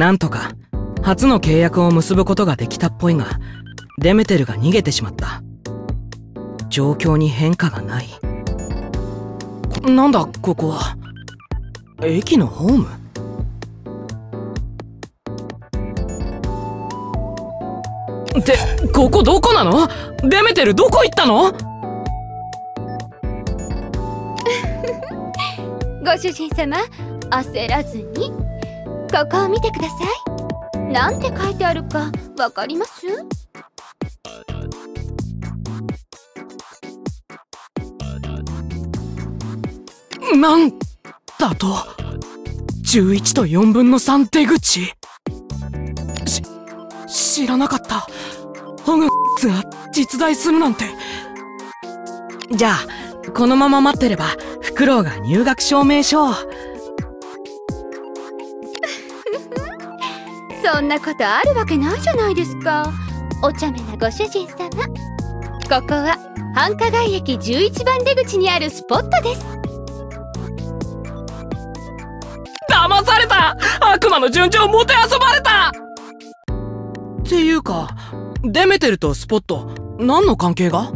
なんとか初の契約を結ぶことができたっぽいがデメテルが逃げてしまった。状況に変化がない。なんだここは？駅のホーム？ってここどこなの？デメテルどこ行ったの？ご主人様焦らずに。ここを見てください。なんて書いてあるかわかります？なんだと？11と4分の3出口。し知らなかった。ホグツが実在するなんて。じゃあこのまま待ってればフクロウが入学証明書を。そんなことあるわけないじゃないですか。お茶目なご主人様。ここは繁華街駅11番出口にあるスポットです。騙された。悪魔の順調もてあそばれた。っていうかデメテルとスポット何の関係が？は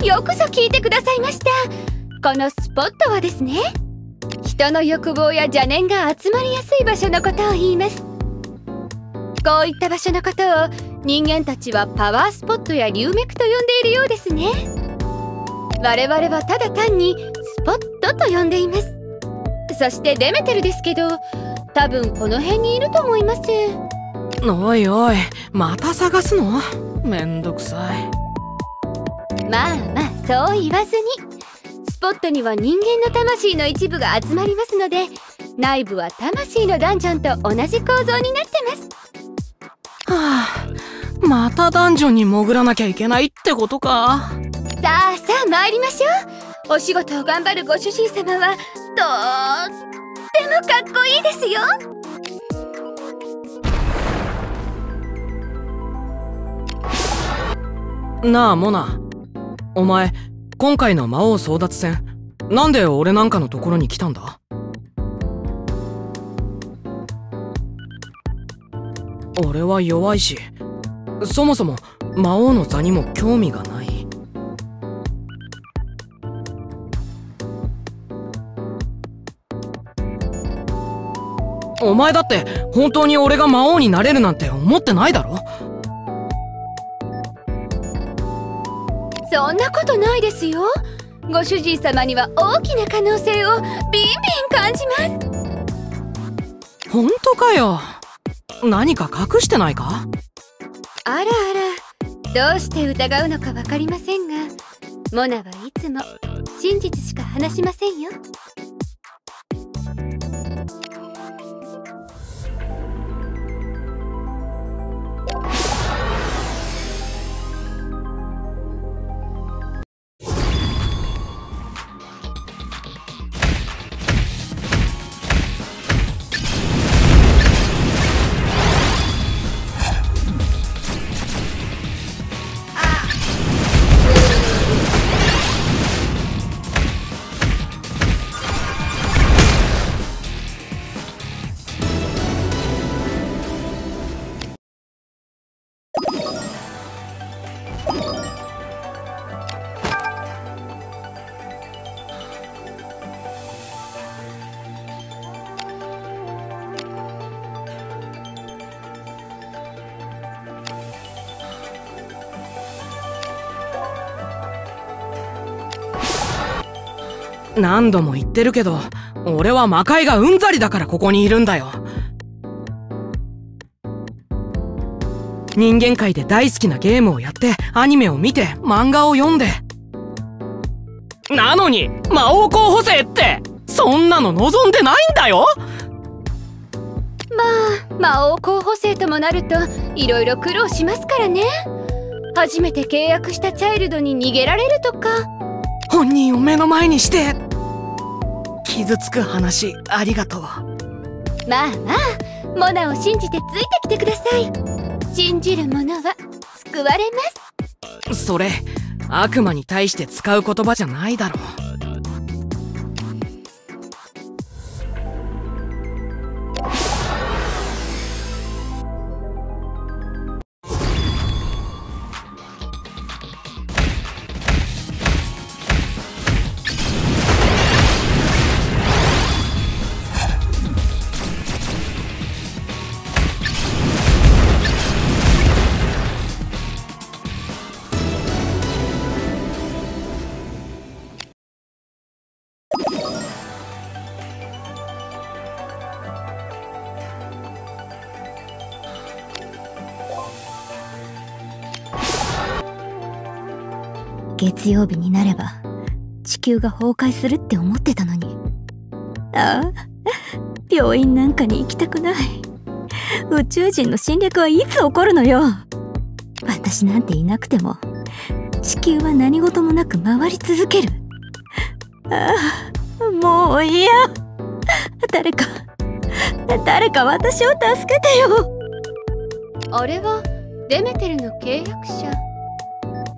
い。よくぞ聞いてくださいました。このスポットはですね人の欲望や邪念が集まりやすい場所のことを言います。こういった場所のことを人間たちはパワースポットや龍脈と呼んでいるようですね。我々はただ単にスポットと呼んでいます。そしてデメテルですけど多分この辺にいると思います。おいおいまた探すの？めんどくさい。まあまあそう言わずに。スポットには人間の魂の一部が集まりますので内部は魂のダンジョンと同じ構造になってます。はあまたダンジョンに潜らなきゃいけないってことか。さあさあ参りましょう。お仕事を頑張るご主人様はとってもかっこいいですよ。なあモナお前今回の魔王争奪戦なんで俺なんかのところに来たんだ？俺は弱いしそもそも魔王の座にも興味がない。お前だって本当に俺が魔王になれるなんて思ってないだろ？そんなことないですよ。ご主人様には大きな可能性をビンビン感じます。本当かよ。何か隠してないか？あらあら。どうして疑うのか分かりませんがモナはいつも真実しか話しませんよ何度も言ってるけど俺は魔界がうんざりだからここにいるんだよ。人間界で大好きなゲームをやってアニメを見て漫画を読んで。なのに魔王候補生ってそんなの望んでないんだよ！まあ魔王候補生ともなるといろいろ苦労しますからね。初めて契約したチャイルドに逃げられるとか。本人を目の前にして傷つく話ありがとう。まあまあモナを信じてついてきてください。信じる者は救われます。それ悪魔に対して使う言葉じゃないだろ月曜日になれば地球が崩壊するって思ってたのに。ああ病院なんかに行きたくない。宇宙人の侵略はいつ起こるのよ。私なんていなくても地球は何事もなく回り続ける。ああもう嫌。誰か誰か私を助けてよ。あれはデメテルの契約者。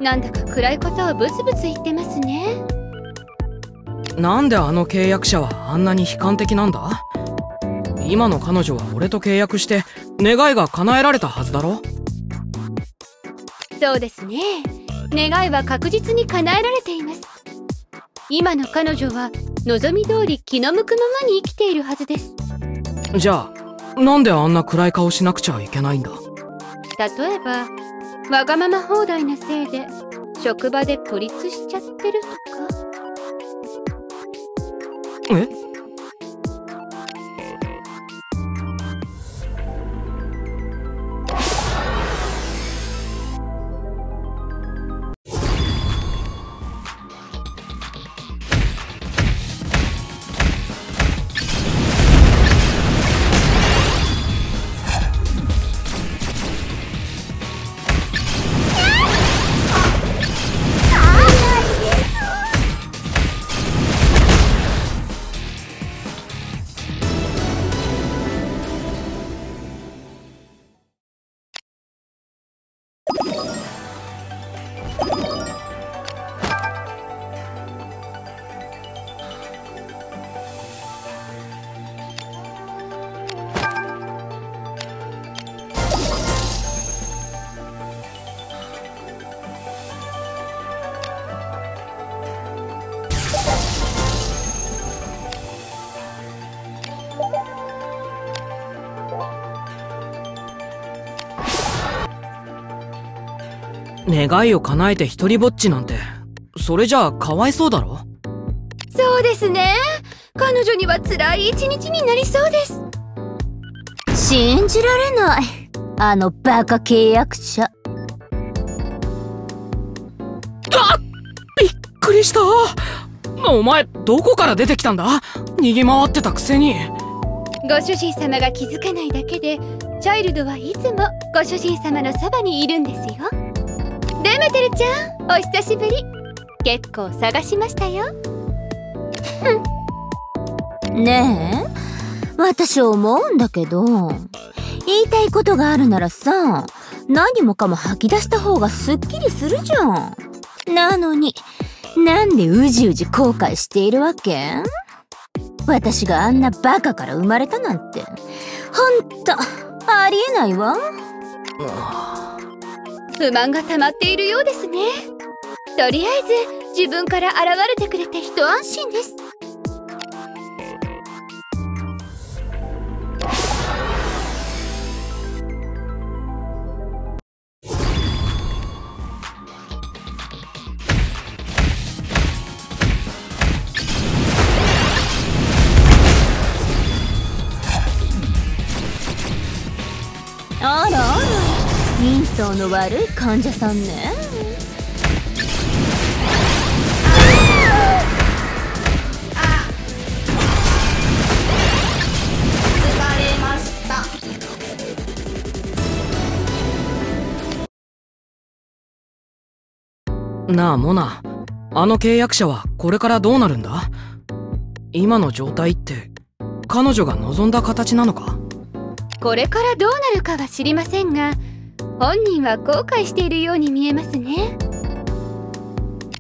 なんだか暗いことをブツブツ言ってますね。なんであの契約者はあんなに悲観的なんだ？今の彼女は俺と契約して願いが叶えられたはずだろ？そうですね。願いは確実に叶えられています。今の彼女は望み通り気の向くままに生きているはずです。じゃあなんであんな暗い顔しなくちゃいけないんだ？例えばわがまま放題なせいで職場で孤立しちゃってるとか。え？願いを叶えて一人ぼっちなんて。それじゃあかわいそうだろ？そうですね。彼女には辛い一日になりそうです。信じられない。あのバカ契約者。あびっくりした。お前どこから出てきたんだ？逃げ回ってたくせに。ご主人様が気づかないだけでチャイルドはいつもご主人様のそばにいるんですよデメテルちゃん。お久しぶり。結構探しましたよ。ねえ。私思うんだけど。言いたいことがあるならさ何もかも吐き出した方がすっきりするじゃん。なのになんでうじうじ後悔しているわけ？私があんなバカから生まれたなんて。ほんとありえないわ。不満が溜まっているようですね。とりあえず自分から現れてくれて一安心です。相の悪い患者さんね。なあモナ。あの契約者はこれからどうなるんだ？今の状態って彼女が望んだ形なのか？これからどうなるかは知りませんが本人は後悔しているように見えますね。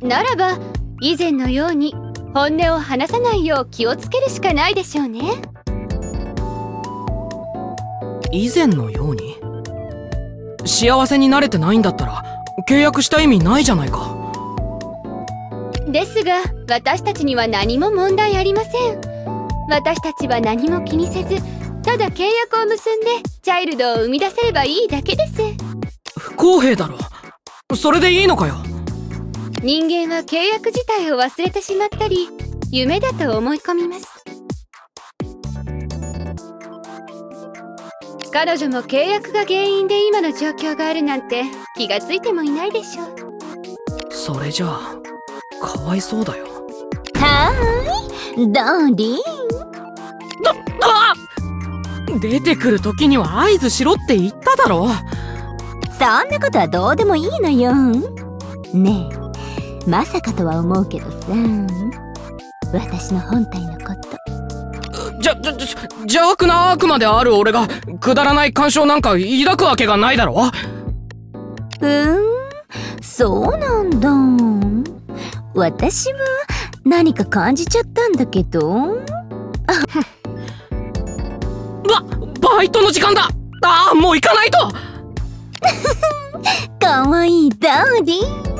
ならば以前のように本音を話さないよう気をつけるしかないでしょうね。以前のように？幸せになれてないんだったら契約した意味ないじゃないか。ですが私たちには何も問題ありません。私たちは何も気にせずただ契約を結んでチャイルドを生み出せればいいだけです。不公平だろ。それでいいのかよ。人間は契約自体を忘れてしまったり夢だと思い込みます。彼女も契約が原因で今の状況があるなんて気がついてもいないでしょう。それじゃあかわいそうだよ。はーいダーリン。あ出てくる時には合図しろって言っただろそんなことはどうでもいいのよ。ねえまさかとは思うけどさ。私の本体のこと。じゃ、じゃ、じゃ邪悪な悪魔である俺がくだらない干渉なんか抱くわけがないだろう。ーん？そうなんだ。私は何か感じちゃったんだけどバイトの時間だ。ああもう行かないと。かわいいダーリン。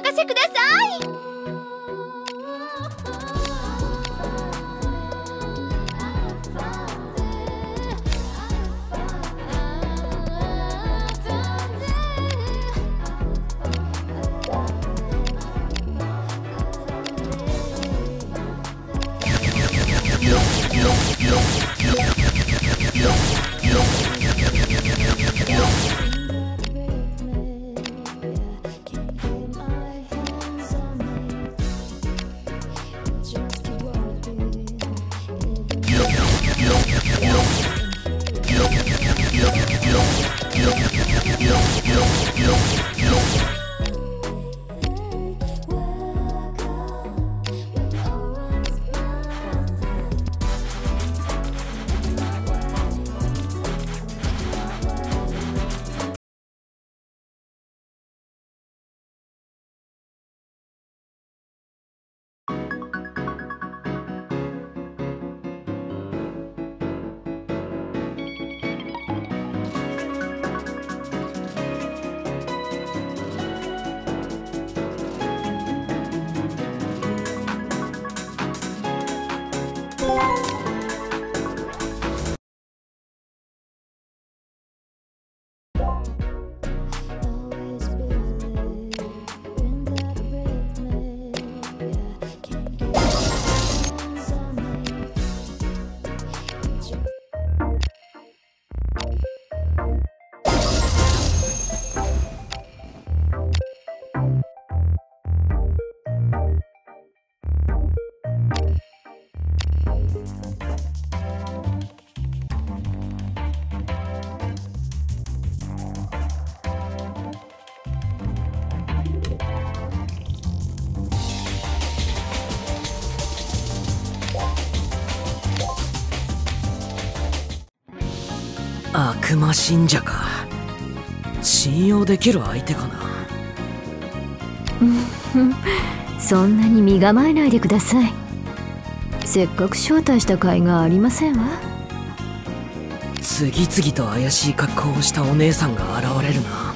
任せくだ悪魔信者か。信用できる相手かな。そんなに身構えないでください。せっかく招待した甲斐がありませんわ。次々と怪しい格好をしたお姉さんが現れるな。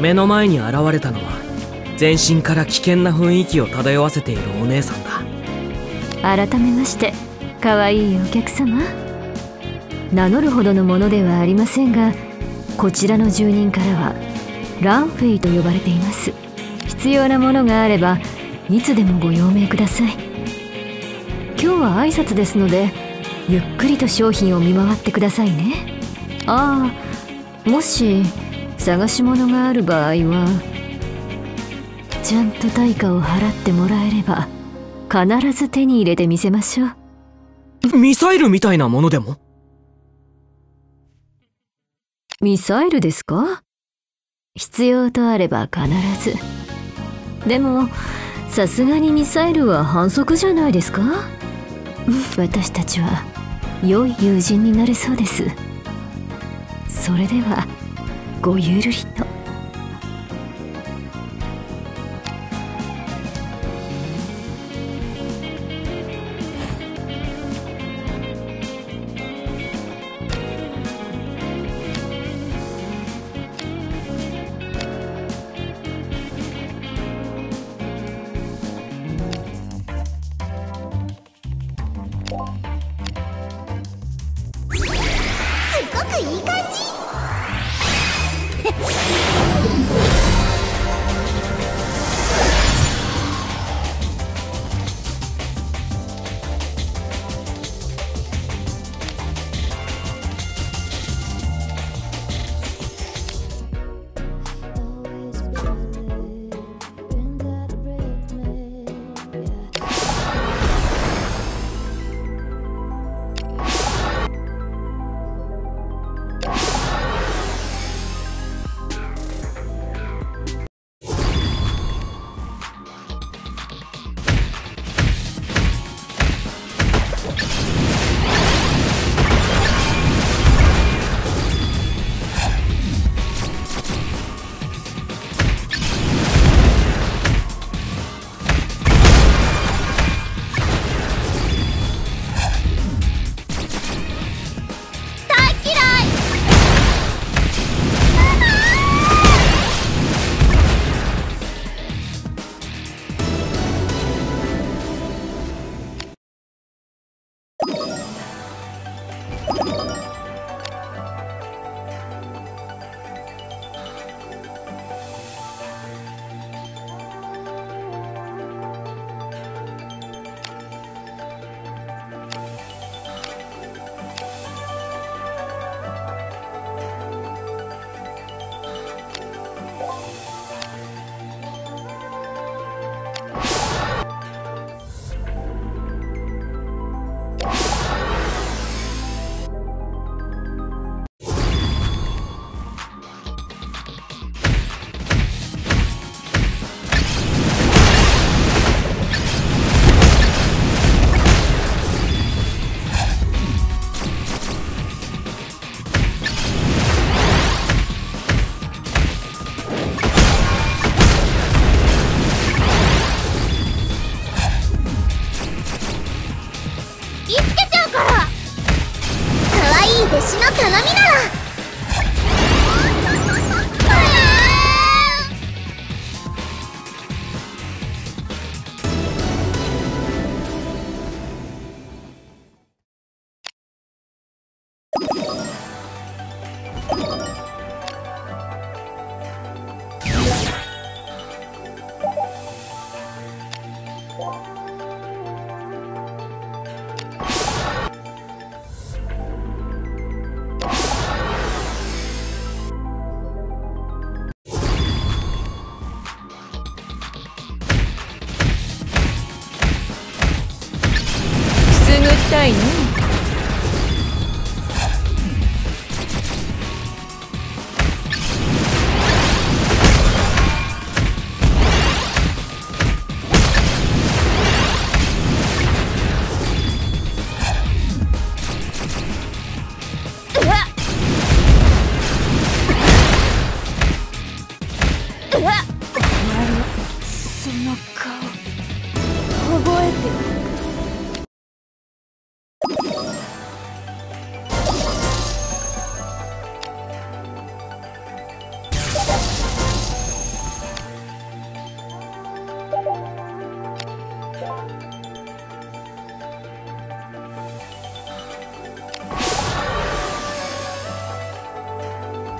目の前に現れたのは全身から危険な雰囲気を漂わせているお姉さんだ。改めまして可愛いお客様名乗るほどのものではありませんがこちらの住人からはランフェイと呼ばれています。必要なものがあればいつでもご用命ください。今日は挨拶ですのでゆっくりと商品を見回ってくださいね。ああもし探し物がある場合はちゃんと対価を払ってもらえれば必ず手に入れてみせましょう。ミサイルみたいなものでも？ミサイルですか？必要とあれば必ず。でもさすがにミサイルは反則じゃないですか？私たちは良い友人になれそうです。それではごゆるりと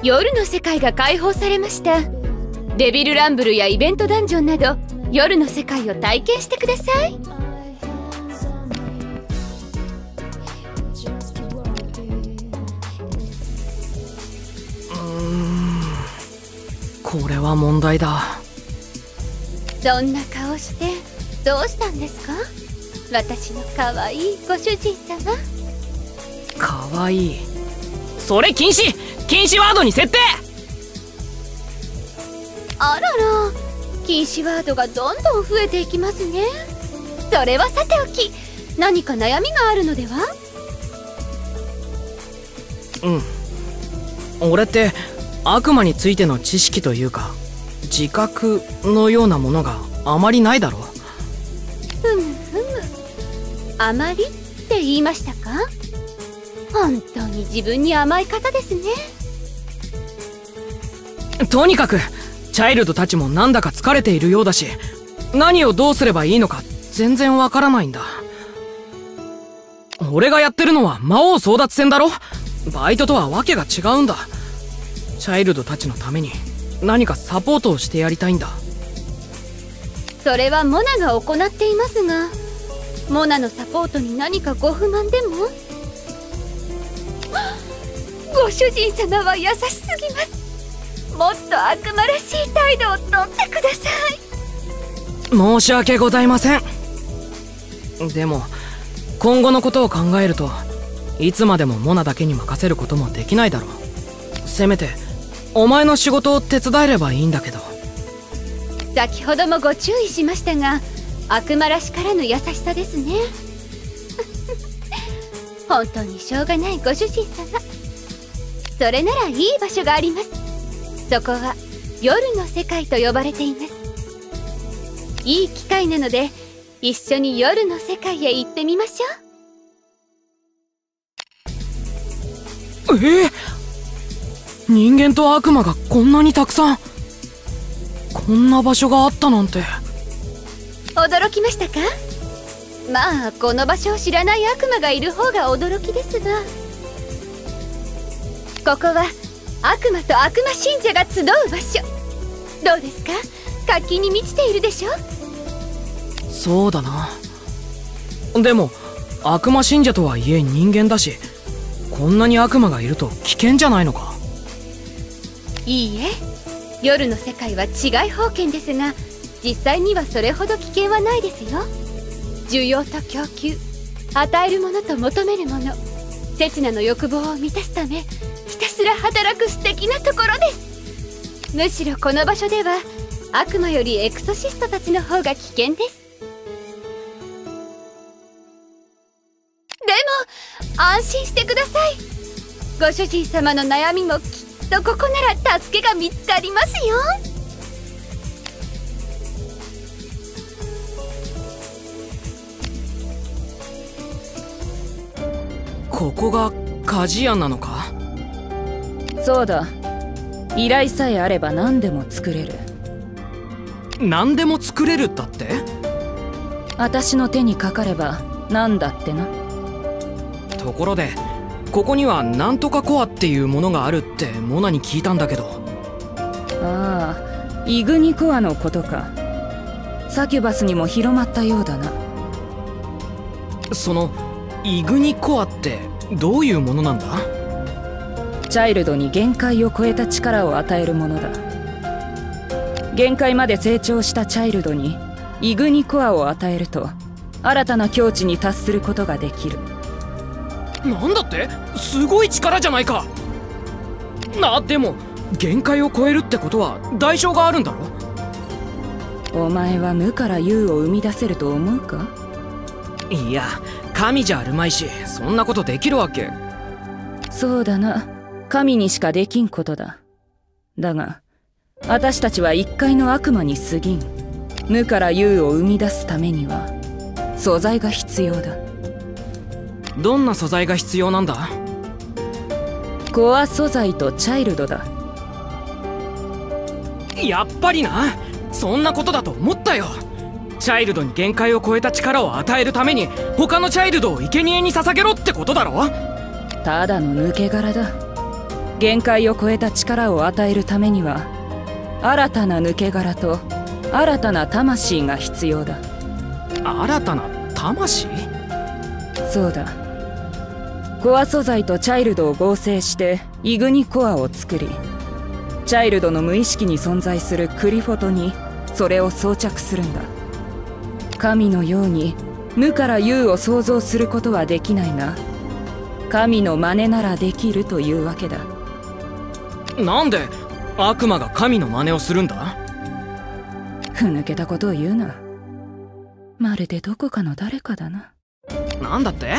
夜の世界が解放されました。デビルランブルやイベントダンジョンなど夜の世界を体験してください。これは問題だ。そんな顔してどうしたんですか？私の可愛いご主人様。かわいい。それ禁止禁止ワードに設定。あらら。禁止ワードがどんどん増えていきますね。それはさておき何か悩みがあるのでは？うん。俺って悪魔についての知識というか自覚のようなものがあまりないだろふむふむ。あまりって言いましたか？本当に自分に甘い方ですね とにかくチャイルドたちもなんだか疲れているようだし何をどうすればいいのか全然わからないんだ。俺がやってるのは魔王争奪戦だろ？バイトとはわけが違うんだ。チャイルドたちのために何かサポートをしてやりたいんだ。それはモナが行っていますがモナのサポートに何かご不満でも？ご主人様は優しすぎます。もっと悪魔らしい態度をとってください。申し訳ございません。でも今後のことを考えるといつまでもモナだけに任せることもできないだろう。せめてお前の仕事を手伝えればいいんだけど。先ほどもご注意しましたが悪魔らしからぬ優しさですね。本当にしょうがないご主人様。それならいい場所がありますそこは夜の世界と呼ばれています。いい機会なので一緒に夜の世界へ行ってみましょう。えー人間と悪魔がこんなにたくさん。こんな場所があったなんて。驚きましたか？まあこの場所を知らない悪魔がいる方が驚きですが。ここは悪魔と悪魔信者が集う場所。どうですか？活気に満ちているでしょ？そうだな。でも悪魔信者とはいえ人間だしこんなに悪魔がいると危険じゃないのか？いいえ。夜の世界は違い封建ですが実際にはそれほど危険はないですよ。需要と供給与えるものと求めるもの刹那の欲望を満たすためすら働く素敵なところで。すむしろこの場所では悪魔よりエクソシストたちの方が危険です。でも安心してください。ご主人様の悩みもきっとここなら助けが見つかりますよ。ここが鍛冶屋なのか？そうだ。依頼さえあれば何でも作れる。何でも作れるだって？私の手にかかれば何だってな。ところでここにはなんとかコアっていうものがあるってモナに聞いたんだけど。ああイグニコアのことか。サキュバスにも広まったようだな。そのイグニコアってどういうものなんだ？チャイルドに限界を超えた力を与えるものだ。限界まで成長したチャイルドにイグニコアを与えると新たな境地に達することができる。なんだって？すごい力じゃないか。なでも限界を超えるってことは代償があるんだろ？お前は無から有を生み出せると思うか？いや神じゃあるまいしそんなことできるわけ。そうだな神にしかできんことだ。だが私たちは一階の悪魔に過ぎん。無から有を生み出すためには素材が必要だ。どんな素材が必要なんだ？コア素材とチャイルドだ。やっぱりな。そんなことだと思ったよ。チャイルドに限界を超えた力を与えるために他のチャイルドを生贄に捧げろってことだろ？ただの抜け殻だ限界を超えた力を与えるためには新たな抜け殻と新たな魂が必要だ。新たな魂？そうだ。コア素材とチャイルドを合成してイグニコアを作りチャイルドの無意識に存在するクリフォトにそれを装着するんだ。神のように無から有を想像することはできないが神の真似ならできるというわけだなんで悪魔が神の真似をするんだ？ふぬけたことを言うな。まるでどこかの誰かだな。なんだって？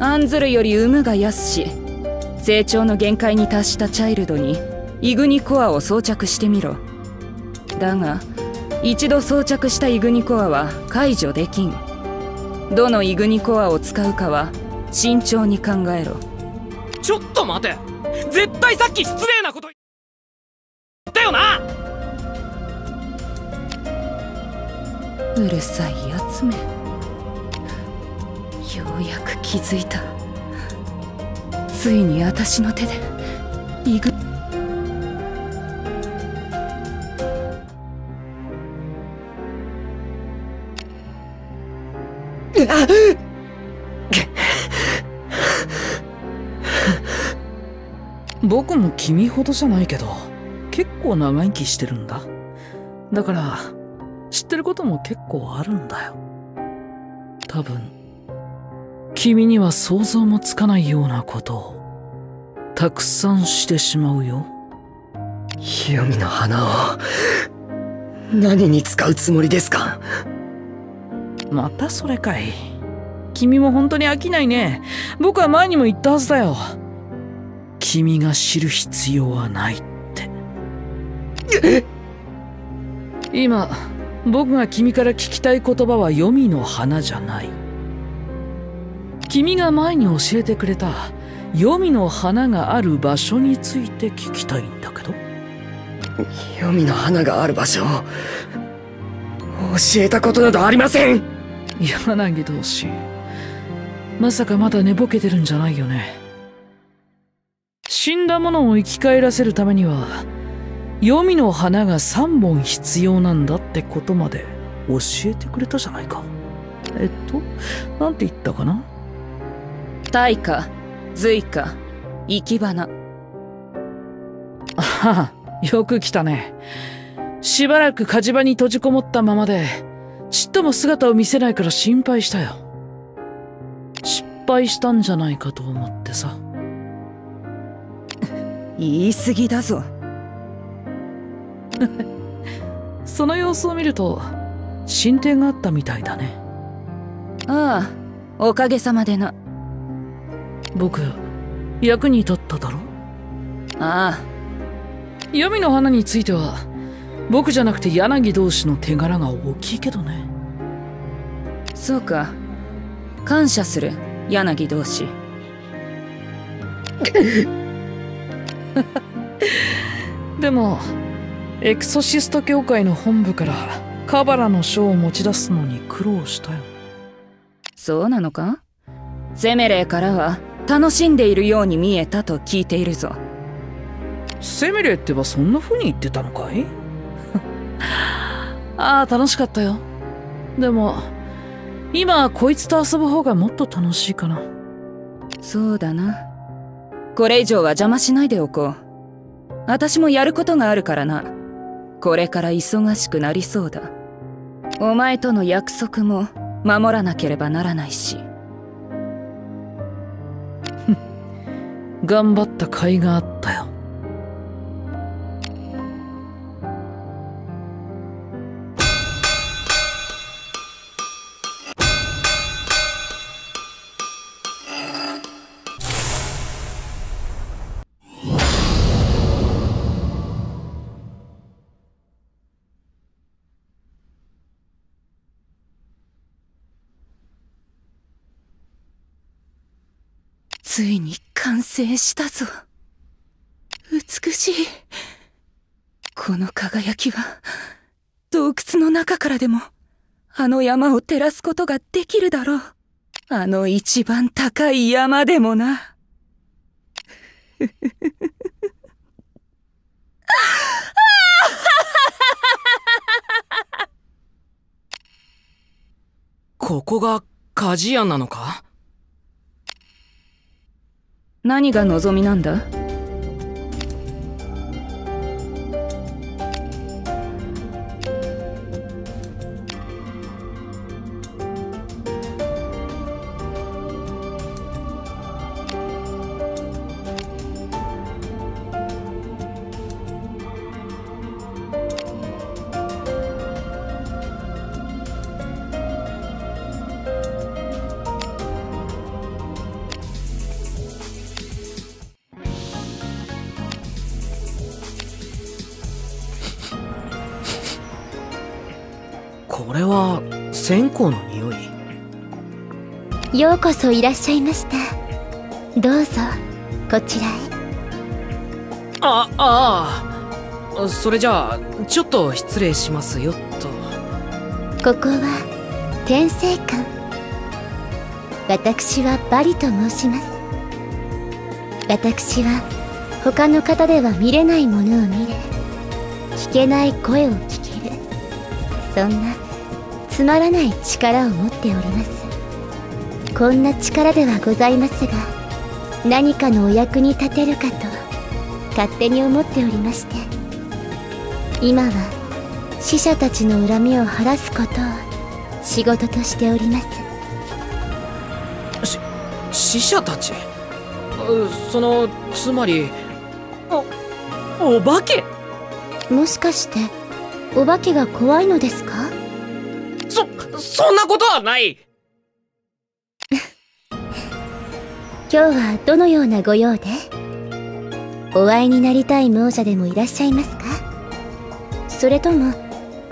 案ずるより産むが安し成長の限界に達したチャイルドにイグニコアを装着してみろ。だが一度装着したイグニコアは解除できん。どのイグニコアを使うかは慎重に考えろちょっと待て。絶対さっき失礼なこと。言ったよな。うるさいやつめ。ようやく気づいた。ついに私の手でイグ僕も君ほどじゃないけど結構長生きしてるんだ。だから知ってることも結構あるんだよ。多分君には想像もつかないようなことをたくさんしてしまうよ。清美の花を何に使うつもりですか？またそれかい。君も本当に飽きないね。僕は前にも言ったはずだよ君が知る必要はないって。今僕が君から聞きたい言葉は黄泉の花じゃない。君が前に教えてくれた黄泉の花がある場所について聞きたいんだけど。黄泉の花がある場所を教えたことなどありません。柳同士まさかまだ寝ぼけてるんじゃないよね死んだものを生き返らせるためには黄泉の花が3本必要なんだってことまで。教えてくれたじゃないか。えっとなんて言ったかな？大化随化生き花。ああよく来たね。しばらく火事場に閉じこもったままでちっとも姿を見せないから心配したよ。失敗したんじゃないかと思ってさ言い過ぎだぞ。その様子を見ると進展があったみたいだね。ああおかげさまでな僕役に立っただろ？ああ。黄泉の花については僕じゃなくて柳同士の手柄が大きいけどね。そうか。感謝する柳同士 でもエクソシスト協会の本部からカバラの書を持ち出すのに苦労したよ。そうなのか？セメレーからは楽しんでいるように見えたと聞いているぞ。セミレってばそんな風に言ってたのかい？ああ楽しかったよ。でも今はこいつと遊ぶ方がもっと楽しいかな。そうだなこれ以上は邪魔しないでおこう。私もやることがあるからな。これから忙しくなりそうだ。お前との約束も守らなければならないし。頑張った甲斐があったよ。ついに完成したぞ。美しい。この輝きは、洞窟の中からでも、あの山を照らすことができるだろう。あの一番高い山でもな。ここが鍛冶屋なのか？何が望みなんだ？こそいらっしゃいました。どうぞこちらへ。あああ。それじゃあちょっと失礼しますよと。ここは天聖館。私はバリと申します。私は他の方では見れないものを見れ聞けない声を聞ける。そんなつまらない力を持っておりますこんな力ではございますが何かのお役に立てるかと勝手に思っておりまして。今は死者たちの恨みを晴らすことを仕事としております。死者たち？そのつまりおお化け？もしかしてお化けが怖いのですか？そそんなことはない今日はどのようなご用で？お会いになりたい亡者でもいらっしゃいますか？それとも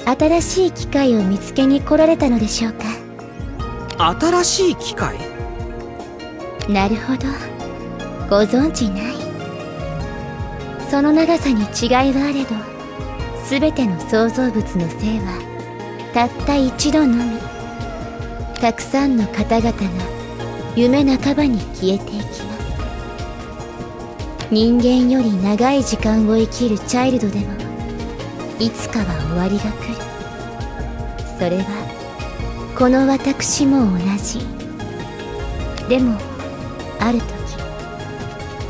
新しい機会を見つけに来られたのでしょうか？新しい機械なるほど。ご存知ない。その長さに違いはあれど全ての創造物の生はたった一度のみ。たくさんの方々が夢半ばに消えていきます。人間より長い時間を生きるチャイルドでもいつかは終わりが来る。それはこの私も同じ。でもある時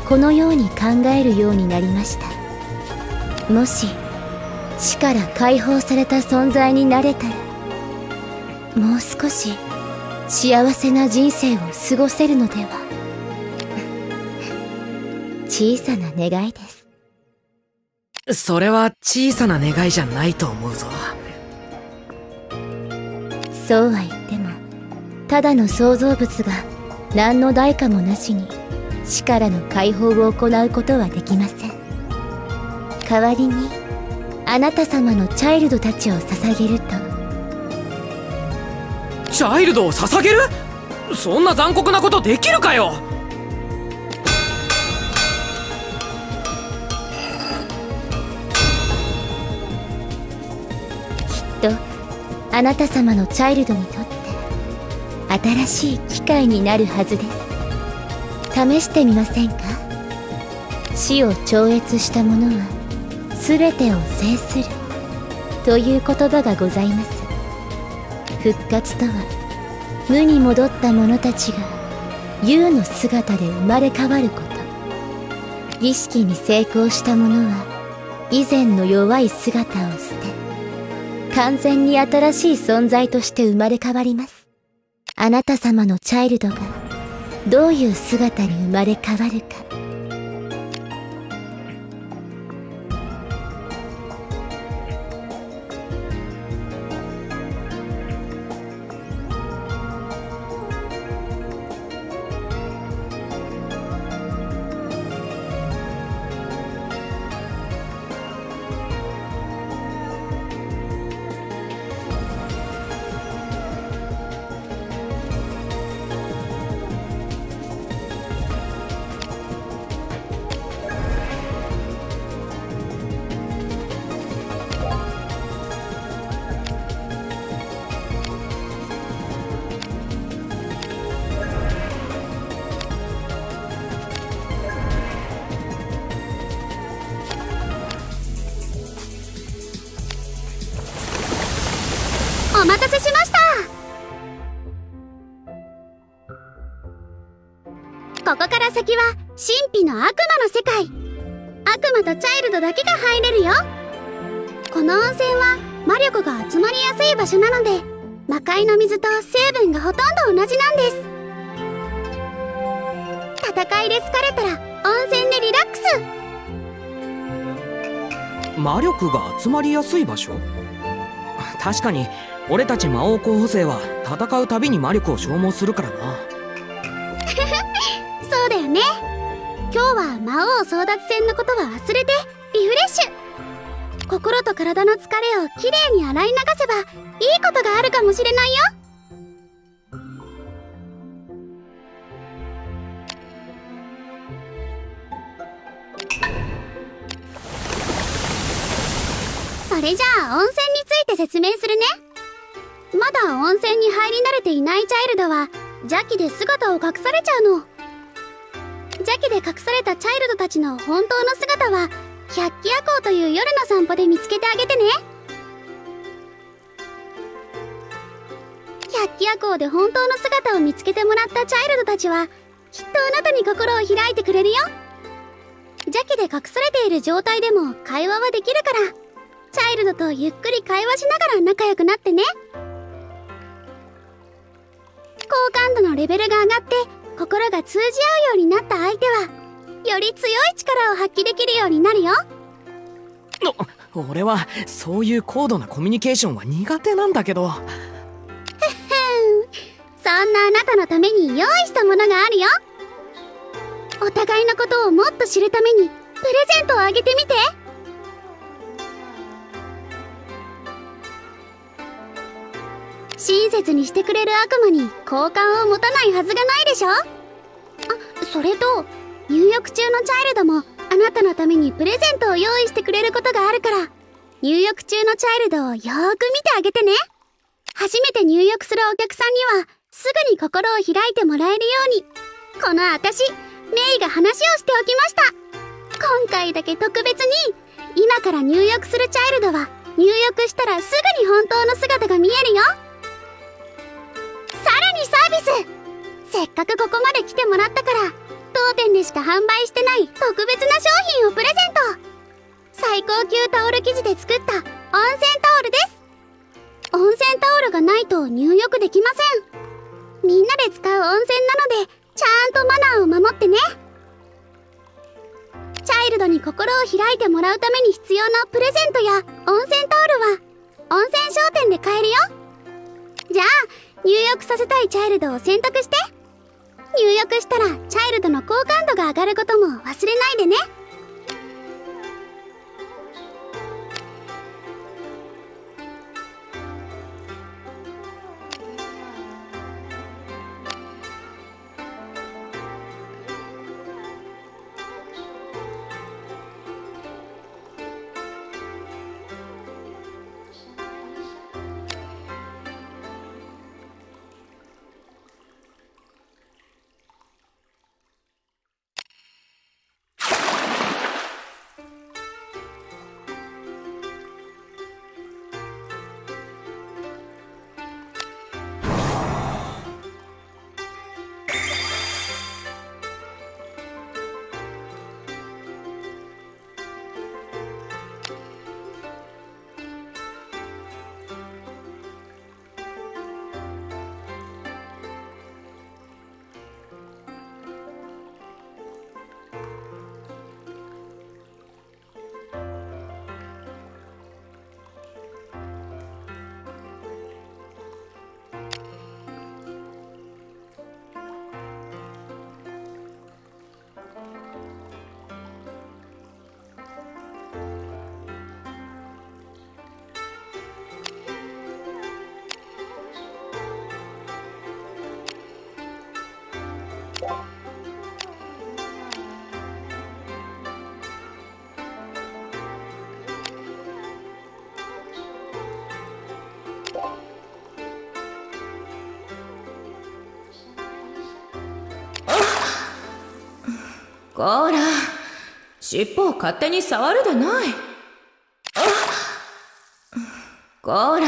このように考えるようになりました。もし死から解放された存在になれたらもう少し幸せな人生を過ごせるのでは。小さな願いです。それは小さな願いじゃないと思うぞ。そうは言ってもただの創造物が何の代価もなしに死からの解放を行うことはできません。代わりにあなた様のチャイルドたちを捧げるとチャイルドを捧げる？そんな残酷なことできるかよ？きっとあなた様のチャイルドにとって新しい機会になるはずです。試してみませんか？死を超越した者は全てを制する。という言葉がございます。復活とは無に戻った者たちが竜の姿で生まれ変わること。儀式に成功した者は以前の弱い姿を捨て完全に新しい存在として生まれ変わります。あなた様のチャイルドがどういう姿に生まれ変わるか。だけが入れるよ。この温泉は魔力が集まりやすい場所なので魔界の水と成分がほとんど同じなんです。戦いで疲れたら温泉でリラックス。魔力が集まりやすい場所？確かに俺たち魔王候補生は戦うたびに魔力を消耗するから説明するね。まだ温泉に入り慣れていないチャイルドは邪気で姿を隠されちゃうの。邪気で隠されたチャイルドたちの本当の姿は百鬼夜行という夜の散歩で見つけてあげてね。百鬼夜行で本当の姿を見つけてもらったチャイルドたちはきっとあなたに心を開いてくれるよ。邪気で隠されている状態でも会話はできるから。チャイルドとゆっくり会話しながら仲良くなってね。好感度のレベルが上がって心が通じ合うようになった相手はより強い力を発揮できるようになるよ。俺はそういう高度なコミュニケーションは苦手なんだけど。ふっふん。そんなあなたのために用意したものがあるよ。お互いのことをもっと知るためにプレゼントをあげてみて親切にしてくれる悪魔に好感を持たないはずがないでしょ？あそれと入浴中のチャイルドもあなたのためにプレゼントを用意してくれることがあるから。入浴中のチャイルドをよーく見てあげてね。初めて入浴するお客さんにはすぐに心を開いてもらえるように。この私メイが話をしておきました。今回だけ特別に今から入浴するチャイルドは入浴したらすぐに本当の姿が見えるよ。にサービス。せっかくここまで来てもらったから当店でしか販売してない特別な商品をプレゼント。最高級タオル生地で作った温泉タオルです。温泉タオルがないと入浴できません。みんなで使う温泉なのでちゃんとマナーを守ってね。チャイルドに心を開いてもらうために必要なプレゼントや温泉タオルは温泉商店で買えるよ。じゃあ入浴させたいチャイルドを選択して。入浴したらチャイルドの好感度が上がることも忘れないでね。尻尾を勝手に触るでない。こら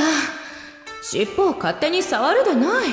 尻尾を勝手に触るでない。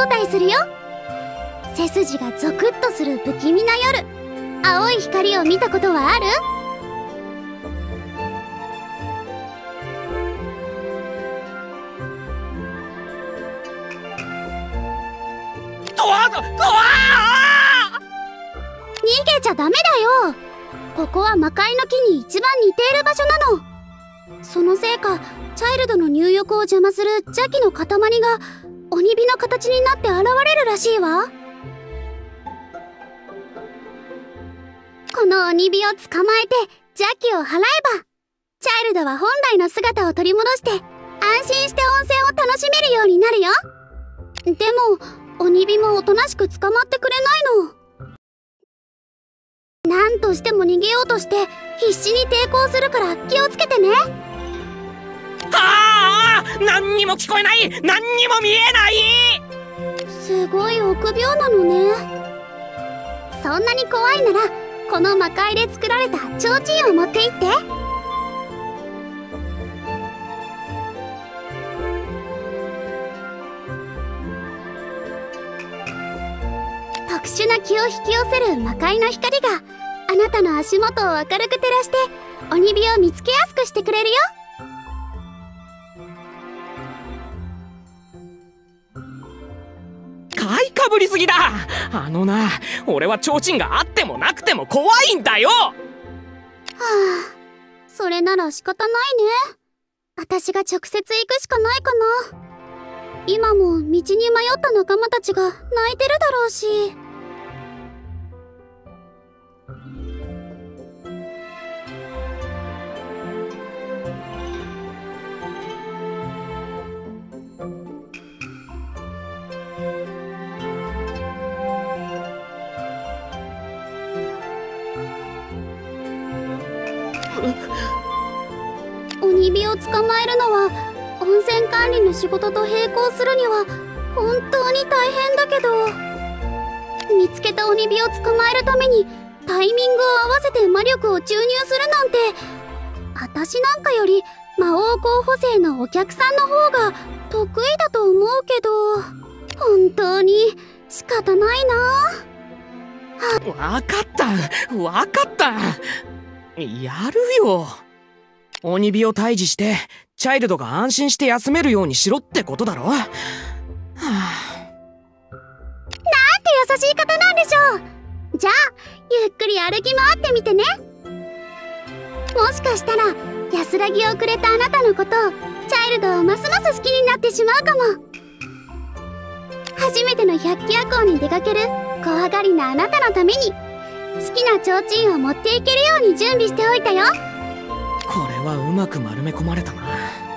招待するよ。背筋がゾクッとする不気味な夜。青い光を見たことはある？逃げちゃダメだよ。ここは魔界の木に一番似ている場所なの。そのせいかチャイルドの入浴を邪魔する邪気の塊が鬼火の形になって現れるらしいわ。この鬼火を捕まえて邪気を払えばチャイルドは本来の姿を取り戻して安心して温泉を楽しめるようになるよ。でも鬼火もおとなしく捕まってくれないの。何としても逃げようとして必死に抵抗するから気をつけてね。ああ何にも聞こえない何にも見えない。すごい臆病なのね。そんなに怖いならこの魔界で作られた提灯を持って行って。特殊な気を引き寄せる魔界の光があなたの足元を明るく照らして鬼火を見つけやすくしてくれるよ。買いかぶりすぎだ。あのな俺は提灯があってもなくても怖いんだよ。はあそれなら仕方ないね。私が直接行くしかないかな。今も道に迷った仲間たちが泣いてるだろうし。鬼火を捕まえるのは温泉管理の仕事と並行するには本当に大変だけど。見つけた鬼火を捕まえるためにタイミングを合わせて魔力を注入するなんて。私なんかより魔王候補生のお客さんの方が得意だと思うけど。本当に仕方ないな。わかった。わかった。やるよ。鬼火を退治してチャイルドが安心して休めるようにしろってことだろ？はあ。なんて優しい方なんでしょう。じゃあゆっくり歩き回ってみてね。もしかしたら安らぎをくれたあなたのことをチャイルドはますます好きになってしまうかも。初めての百鬼夜行に出かける怖がりなあなたのために好きな提灯を持っていけるように準備しておいたよ。これはうまく丸め込まれたな。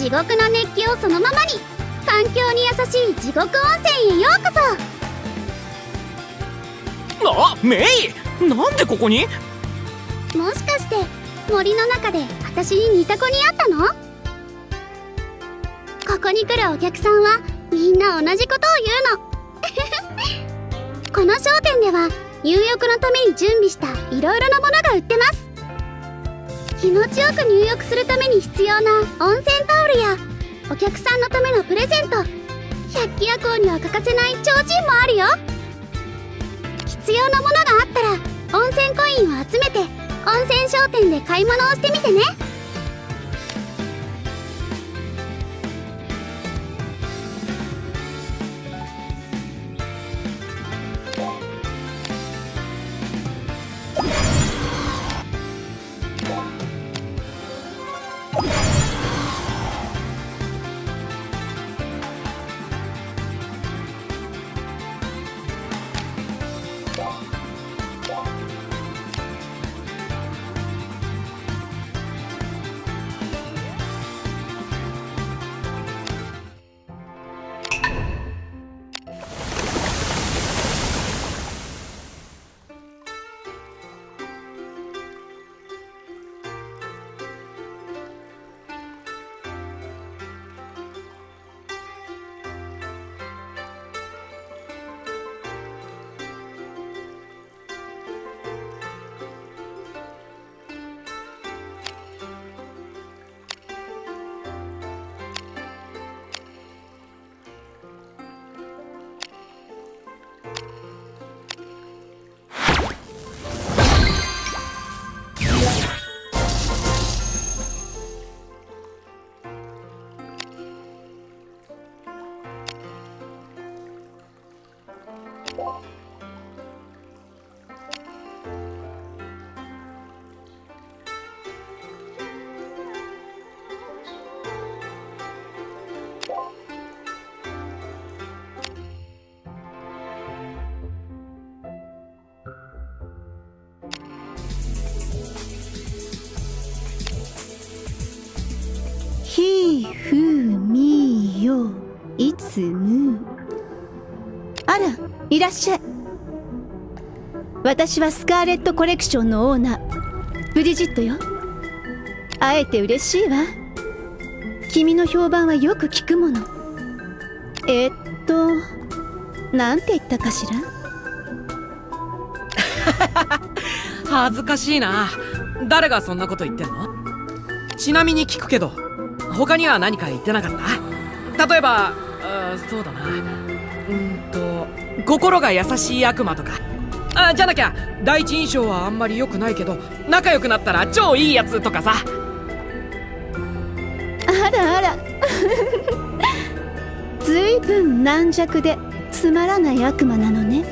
地獄の熱気をそのままに環境に優しい地獄温泉へようこあメイ？なんでここに？そもしかして森の中で私に似た子に会ったの？ここに来るお客さんはみんな同じことを言うの。この商店では入浴のために準備したいろいろなものが売ってます。気持ちよく入浴するために必要な温泉タオルや。お客さんのためのプレゼント。百鬼夜行には欠かせない提灯もあるよ。必要なものがあったら温泉コインを集めて温泉商店で買い物をしてみてね。いらっしゃい。私はスカーレットコレクションのオーナー。ブリジットよ。会えて嬉しいわ。君の評判はよく聞くもの。えっとなんて言ったかしら？恥ずかしいな。誰がそんなこと言ってんの？ちなみに聞くけど他には何か言ってなかった？例えばそうだな。うん。心が優しい悪魔とか。あじゃなきゃ第一印象はあんまり良くないけど仲良くなったら超いいやつとかさ。あらあら。ずいぶん軟弱でつまらない悪魔なのね。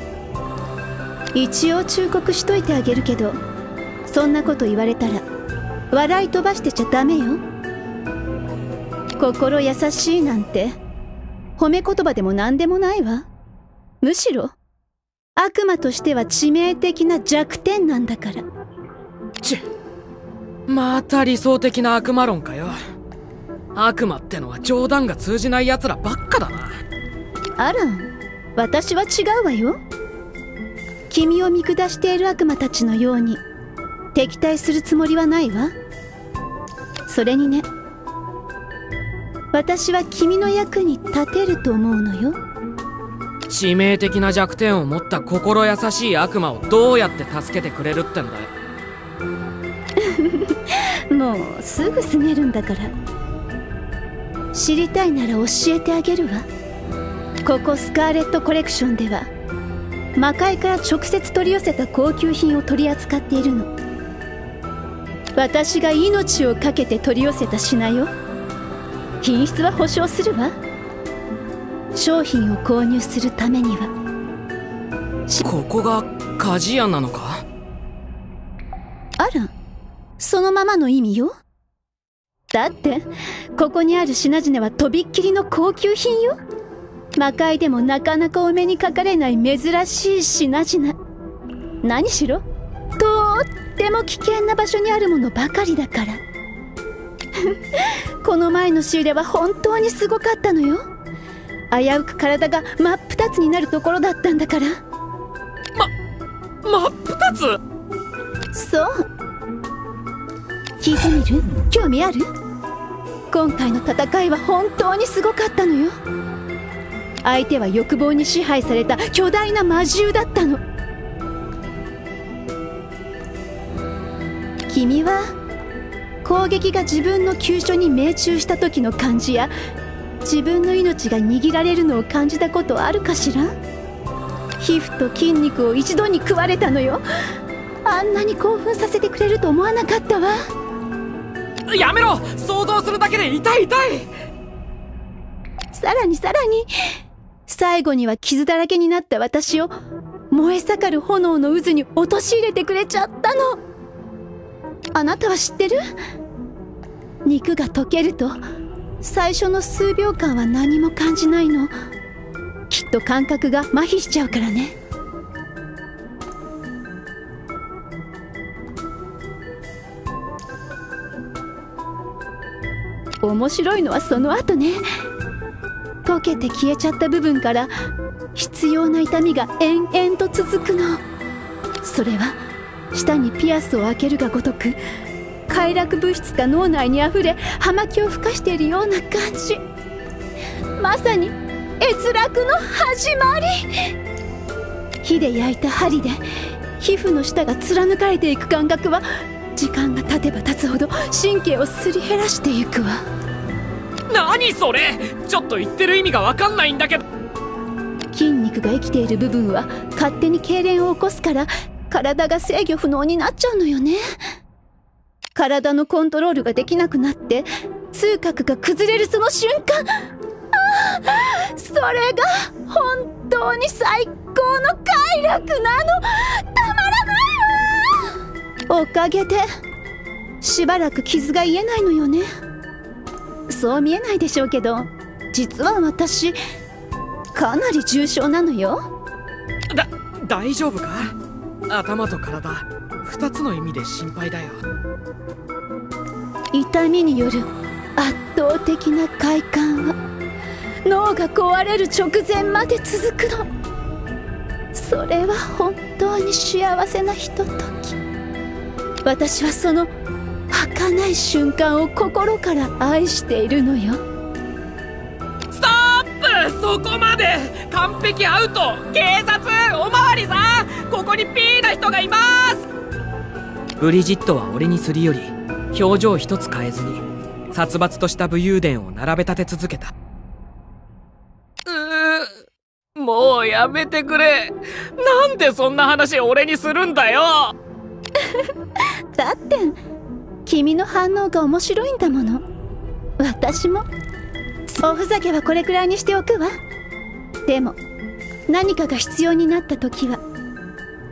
一応忠告しといてあげるけどそんなこと言われたら笑い飛ばしてちゃダメよ。心優しいなんて褒め言葉でも何でもないわ。むしろ悪魔としては致命的な弱点なんだから。ちまた理想的な悪魔論かよ。悪魔ってのは冗談が通じない奴らばっかだな。あら私は違うわよ。君を見下している悪魔たちのように敵対するつもりはないわ。それにね私は君の役に立てると思うのよ致命的な弱点を持った心優しい悪魔をどうやって助けてくれるってんだよ。もうすぐ住めるんだから。知りたいなら教えてあげるわ。ここスカーレットコレクションでは魔界から直接取り寄せた高級品を取り扱っているの。私が命を懸けて取り寄せた品よ。品質は保証するわ。商品を購入するためには。ここが鍛冶屋なのか？あらそのままの意味よ。だってここにある品々はとびっきりの高級品よ。魔界でもなかなかお目にかかれない珍しい品々。何しろとっても危険な場所にあるものばかりだから。この前の仕入れは本当にすごかったのよ危うく体が真っ二つになるところだったんだから。真っ二つ？そう。聞いてみる？興味ある？今回の戦いは本当にすごかったのよ。相手は欲望に支配された巨大な魔獣だったの。君は攻撃が自分の急所に命中した時の感じや自分の命が握られるのを感じたことあるかしら？皮膚と筋肉を一度に食われたのよ。あんなに興奮させてくれると思わなかったわ。やめろ！想像するだけで痛い痛い！さらにさらに。最後には傷だらけになった私を燃え盛る炎の渦に陥れてくれちゃったの。あなたは知ってる？肉が溶けると最初の数秒間は何も感じないの。きっと感覚が麻痺しちゃうからね。面白いのはその後ね。溶けて消えちゃった部分から必要な痛みが延々と続くの。それは舌にピアスを開けるがごとく。快楽物質が脳内にあふれ葉巻をふかしているような感じ。まさに閲楽の始まり。火で焼いた針で皮膚の下が貫かれていく感覚は時間が経てば経つほど神経をすり減らしていくわ。何それ？ちょっと言ってる意味が分かんないんだけど。筋肉が生きている部分は勝手に痙攣を起こすから体が制御不能になっちゃうのよね体のコントロールができなくなって痛覚が崩れるその瞬間。ああそれが本当に最高の快楽なの。たまらない。わおかげでしばらく傷が癒えないのよね。そう見えないでしょうけど実は私かなり重症なのよ。だ大丈夫か？頭と体。2つの意味で心配だよ。痛みによる圧倒的な快感は脳が壊れる直前まで続くの。それは本当に幸せなひととき。私はその儚い瞬間を心から愛しているのよ。ストップ！そこまで完璧アウト！警察！おまわりさん！ここにピーな人がいます！ブリジットは俺にすり寄り表情一つ変えずに殺伐とした武勇伝を並べ立て続けた。うーもうやめてくれ。なんでそんな話俺にするんだよ。だって君の反応が面白いんだもの。私も。おふざけはこれくらいにしておくわ。でも何かが必要になった時は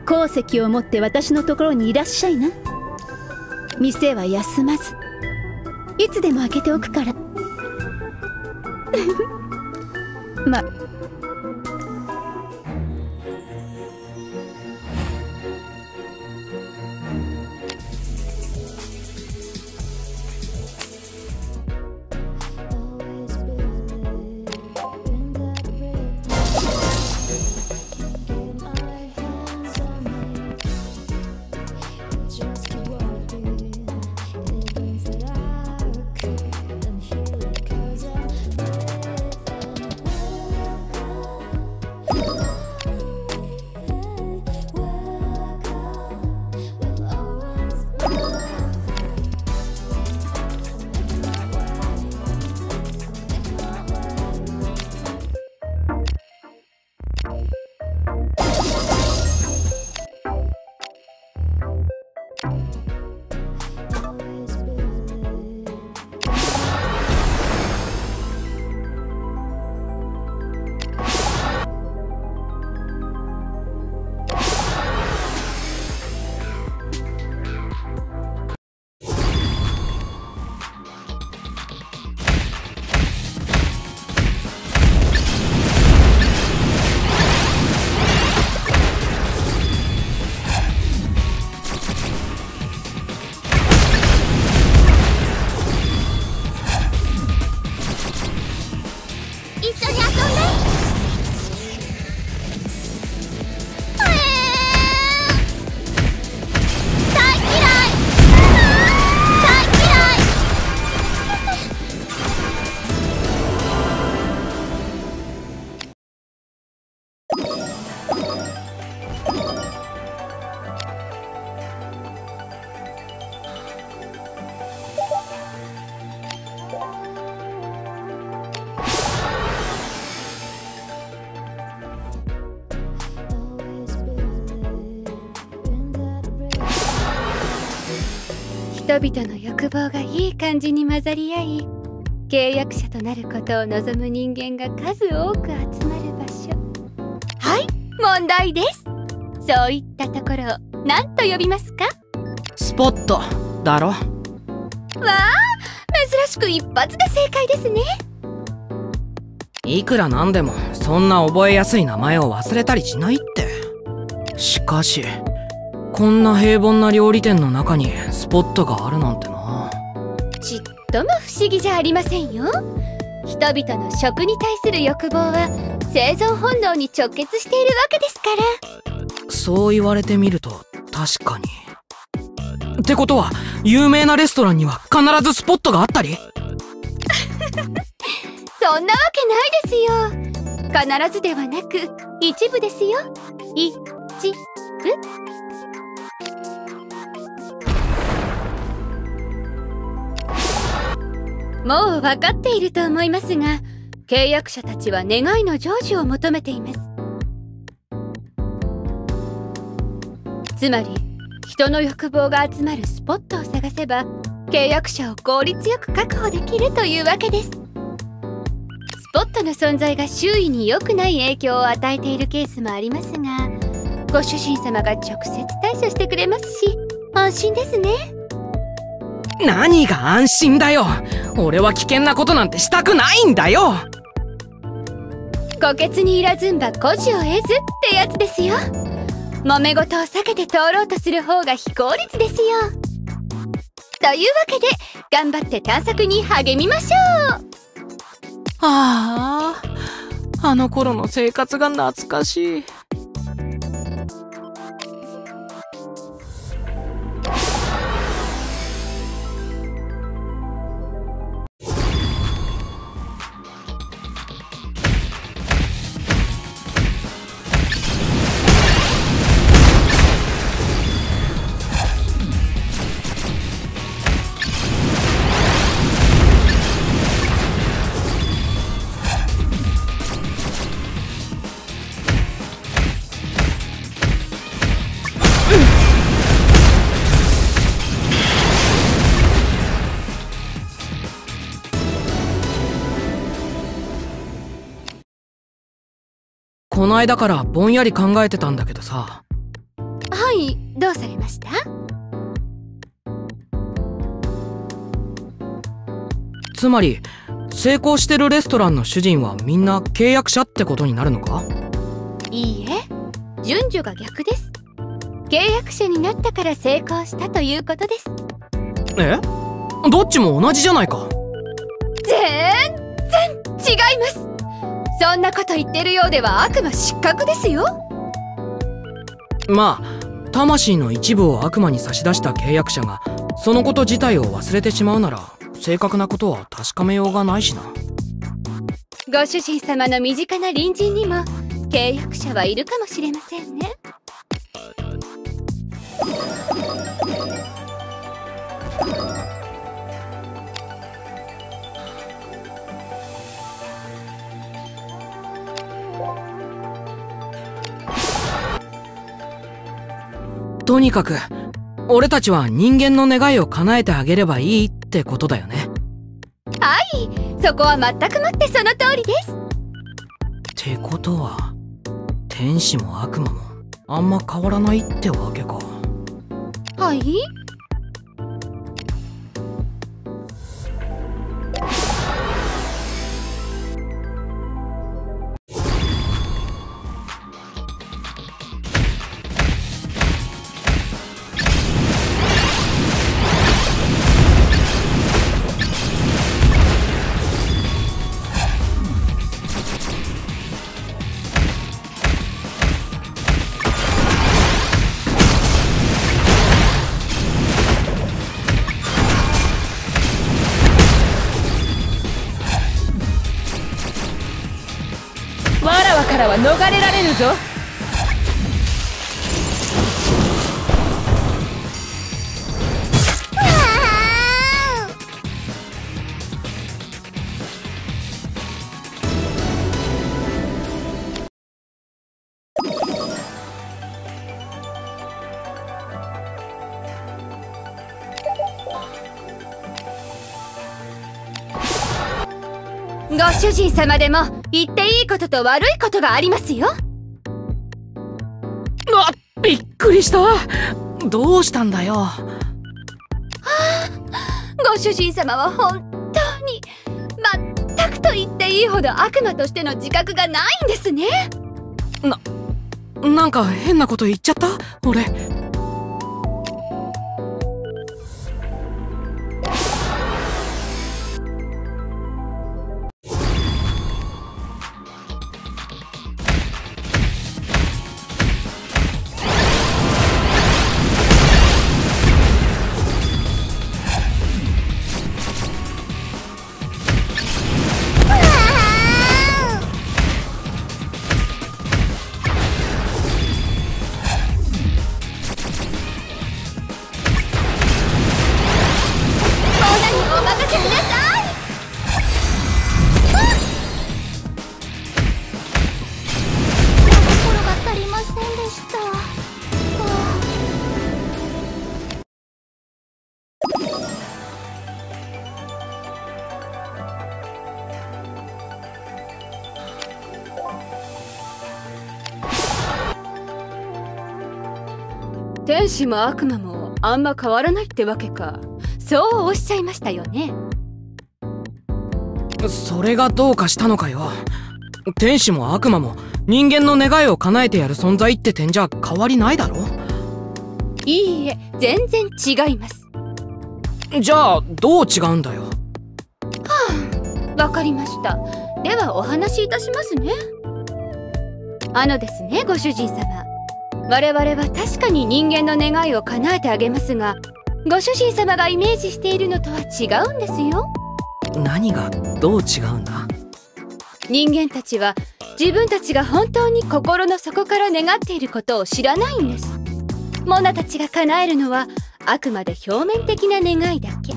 鉱石を持って私のところにいらっしゃいな。店は休まず。いつでも開けておくから。ま 欲望がいい感じに混ざり合い契約者となることを望む人間が数多く集まる場所。はい問題です。そういったところを何と呼びますか？スポットだろ。わあ珍しく一発で正解ですね。いくらなんでもそんな覚えやすい名前を忘れたりしないって。しかしこんな平凡な料理店の中にスポットがあるなんてなとも不思議じゃありませんよ。人々の食に対する欲望は生存本能に直結しているわけですから。そう言われてみると確かに。ってことは有名なレストランには必ずスポットがあったり？そんなわけないですよ。必ずではなく一部ですよ。一部もう分かっていると思いますが契約者たちは願いの成就を求めています。つまり人の欲望が集まるスポットを探せば契約者を効率よく確保できるというわけです。スポットの存在が周囲に良くない影響を与えているケースもありますがご主人様が直接対処してくれますし安心ですね。何が安心だよ。俺は危険なことなんてしたくないんだよ。虎穴にいらずんば孤児を得ずってやつですよ。揉め事を避けて通ろうとする方が非効率ですよ。というわけで頑張って探索に励みましょう。あああの頃の生活が懐かしいこの間からぼんやり考えてたんだけどさ。はいどうされました？つまり成功してるレストランの主人はみんな契約者ってことになるのか？いいえ順序が逆です。契約者になったから成功したということです。え？どっちも同じじゃないか。全然違いますそんなこと言ってるようでは悪魔失格ですよ。まあ魂の一部を悪魔に差し出した契約者がそのこと自体を忘れてしまうなら正確なことは確かめようがないしな。ご主人様の身近な隣人にも契約者はいるかもしれませんねとにかく俺たちは人間の願いを叶えてあげればいいってことだよね。はい。そこは全くもってその通りです。ってことは天使も悪魔もあんま変わらないってわけか。はい逃れられぬぞ。人様でも言っていいことと悪いことがありますよ。あびっくりした。どうしたんだよ。ご主人様は本当に全くと言っていいほど悪魔としての自覚がないんですね。なんか変なこと言っちゃった？俺天使も悪魔もあんま変わらないってわけか。そうおっしゃいましたよね。それがどうかしたのかよ。天使も悪魔も人間の願いを叶えてやる存在って点じゃ変わりないだろ。いいえ全然違います。じゃあどう違うんだよ。わかりました。ではお話しいたしますね。あのですねご主人様我々は確かに人間の願いを叶えてあげますがご主人様がイメージしているのとは違うんですよ。何がどう違うんだ？人間たちは自分たちが本当に心の底から願っていることを知らないんです。モナたちが叶えるのはあくまで表面的な願いだけ。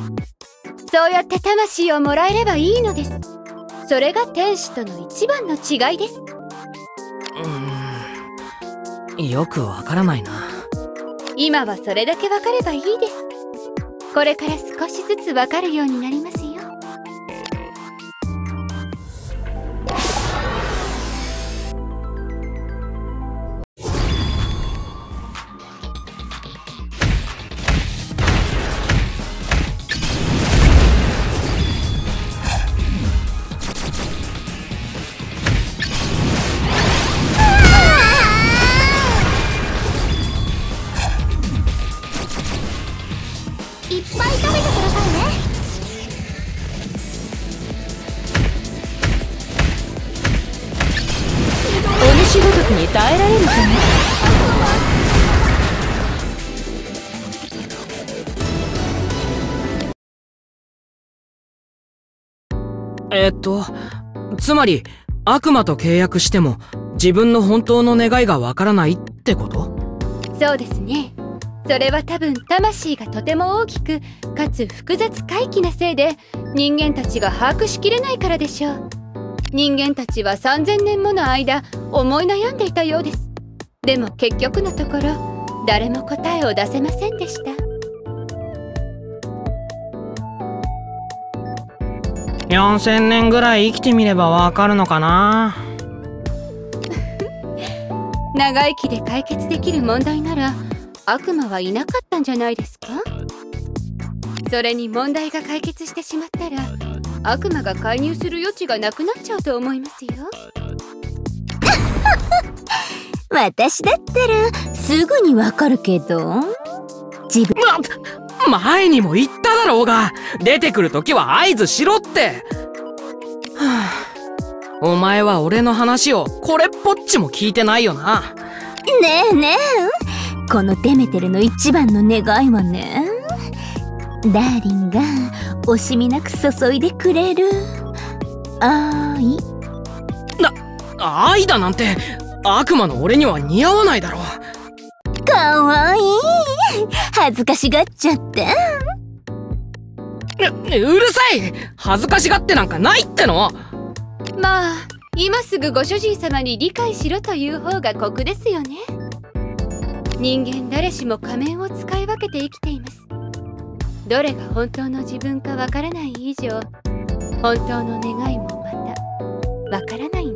そうやって魂をもらえればいいのです。それが天使との一番の違いです。うーんよくわからないな。今はそれだけわかればいいです。これから少しずつわかるようになりますよ。に耐えられるかな？えっとつまり悪魔と契約しても自分の本当の願いがわからないってこと？そうですね。それは多分魂がとても大きくかつ複雑回帰なせいで人間たちが把握しきれないからでしょう人間たちは3000年もの間思い悩んでいたようです。でも結局のところ誰も答えを出せませんでした。4000年ぐらい生きてみればわかるのかな？長生きで解決できる問題なら悪魔はいなかったんじゃないですか？それに問題が解決してしまったら悪魔が介入する余地がなくなっちゃうと思いますよ。私だったらすぐにわかるけど。自分。ま前にも言っただろうが出てくるときは合図しろって。は あお前は俺の話をこれっぽっちも聞いてないよな。ねえねえ。このデメテルの一番の願いはね。ダーリンが惜しみなく注いでくれる。愛愛だなんて悪魔の俺には似合わないだろかわいい。恥ずかしがっちゃって。ううるさい。恥ずかしがってなんかないっての。まあ今すぐご主人様に理解しろという方が酷ですよね。人間誰しも仮面を使い分けて生きていますどれが本当の自分かわからない以上本当の願いもまたわからない